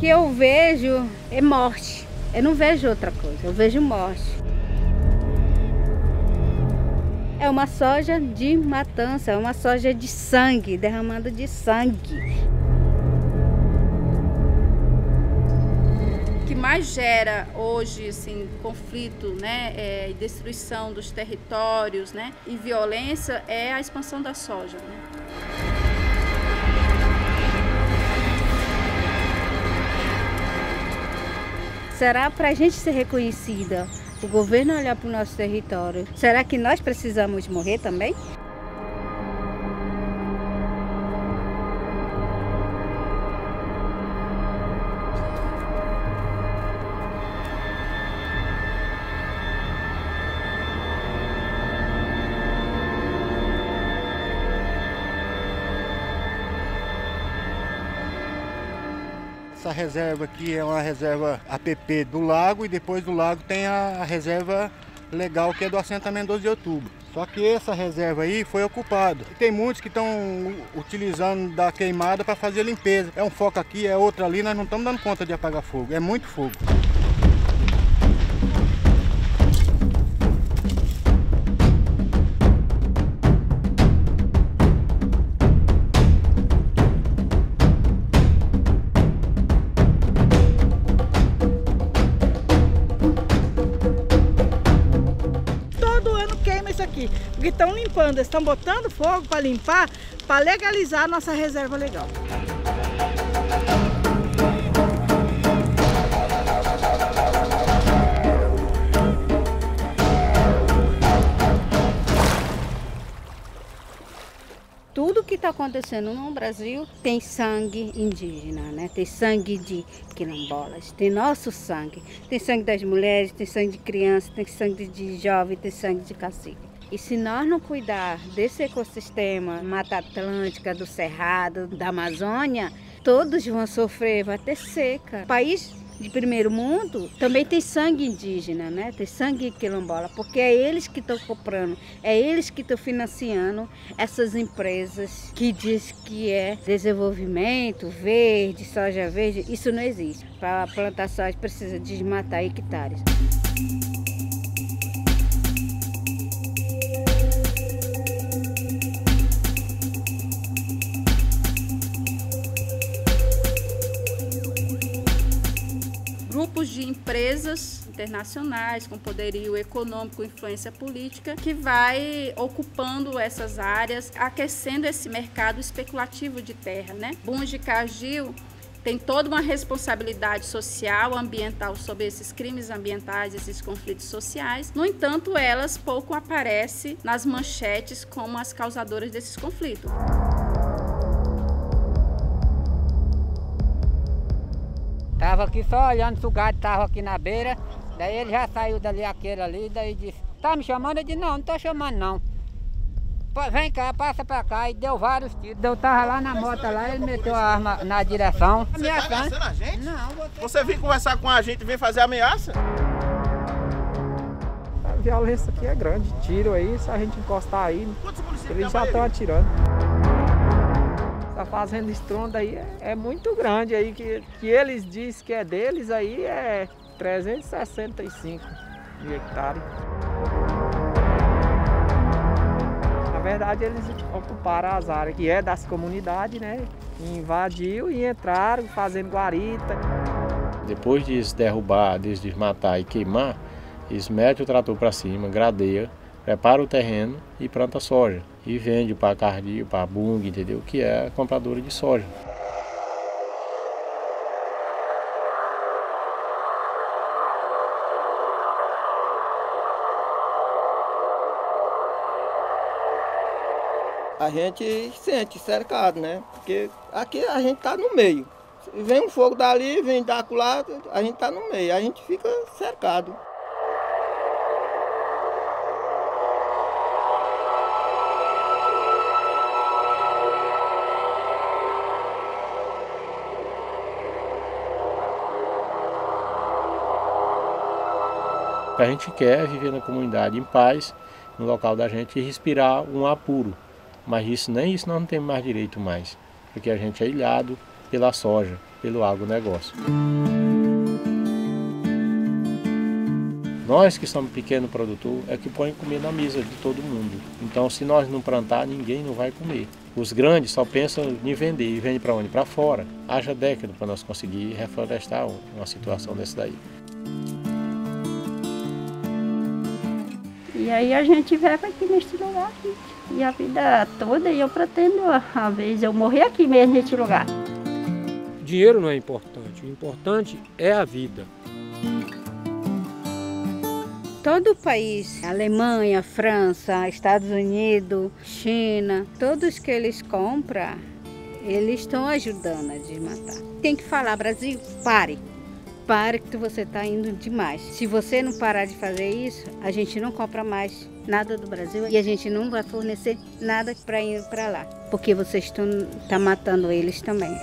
que eu vejo é morte. Eu não vejo outra coisa, eu vejo morte. É uma soja de matança, é uma soja de sangue, derramando de sangue. O que mais gera hoje assim, conflito né, é, destruição dos territórios né, e violência é a expansão da soja. Né? Será para a gente ser reconhecida, o governo olhar para o nosso território, será que nós precisamos morrer também? Essa reserva aqui é uma reserva APP do lago e depois do lago tem a reserva legal que é do assentamento 12 de outubro. Só que essa reserva aí foi ocupada. Tem muitos que estão utilizando da queimada para fazer limpeza. É um foco aqui, é outro ali, nós não estamos dando conta de apagar fogo. É muito fogo. Porque estão limpando, estão botando fogo para limpar, para legalizar a nossa reserva legal. tudo que está acontecendo no Brasil tem sangue indígena, né? Tem sangue de quilombolas, tem nosso sangue, tem sangue das mulheres, tem sangue de crianças, tem sangue de jovem, tem sangue de cacique. E se nós não cuidar desse ecossistema, Mata Atlântica, do Cerrado, da Amazônia, todos vão sofrer, vai ter seca. País de primeiro mundo também tem sangue indígena, né? Tem sangue quilombola, porque é eles que estão comprando, é eles que estão financiando essas empresas que diz que é desenvolvimento verde, soja verde. Isso não existe. Para plantar soja precisa desmatar hectares. Grupos de empresas internacionais com poderio econômico, influência política, que vai ocupando essas áreas, aquecendo esse mercado especulativo de terra, né? Bunge Cargill tem toda uma responsabilidade social, ambiental sobre esses crimes ambientais, esses conflitos sociais. No entanto, elas pouco aparecem nas manchetes como as causadoras desses conflitos. Tava aqui só olhando se o gado tava aqui na beira. Daí ele já saiu dali aquele ali, daí disse, tá me chamando? Eu disse, não, não tô chamando não. Vem cá, passa pra cá e deu vários tiros. Eu tava lá na moto lá, ele meteu a arma na direção. Você tá ameaçando a gente? Não, você... você vem conversar com a gente, vem fazer ameaça? A violência aqui é grande, tiro aí, se a gente encostar aí, eles já estão atirando essa fazenda estronda aí é, é, muito grande aí, que, que eles dizem que é deles aí é 365 mil hectares. Na verdade eles ocuparam as áreas que é das comunidades, né? Invadiu e entraram fazendo guarita. Depois de derrubar, de desmatar e queimar, eles metem o trator para cima, gradeia, prepara o terreno e planta soja. E vende para a Cardio, para Bung, entendeu? Que é a compradora de soja. A gente sente cercado, né? Porque aqui a gente está no meio. Vem um fogo dali, vem da lado, a gente está no meio, a gente fica cercado. Que a gente quer viver na comunidade em paz, no local da gente e respirar um ar puro. Mas isso nem isso nós não temos mais direito mais, porque a gente é ilhado, pela soja, pelo agronegócio. Nós que somos pequeno produtor é que põe comida na mesa de todo mundo. Então se nós não plantar, ninguém não vai comer. Os grandes só pensam em vender e vendem para onde? Para fora. Haja década para nós conseguir reflorestar uma situação dessa daí. E aí a gente vive aqui neste lugar aqui. E a vida toda e eu pretendo, a vez, eu morrer aqui mesmo neste lugar. Dinheiro não é importante, o importante é a vida. Todo o país, Alemanha, França, Estados Unidos, China, todos que eles compram, eles estão ajudando a desmatar. Tem que falar, Brasil, pare. Pare que você está indo demais. Se você não parar de fazer isso, a gente não compra mais nada do Brasil e a gente não vai fornecer nada para ir para lá. Porque vocês estão tá matando eles também.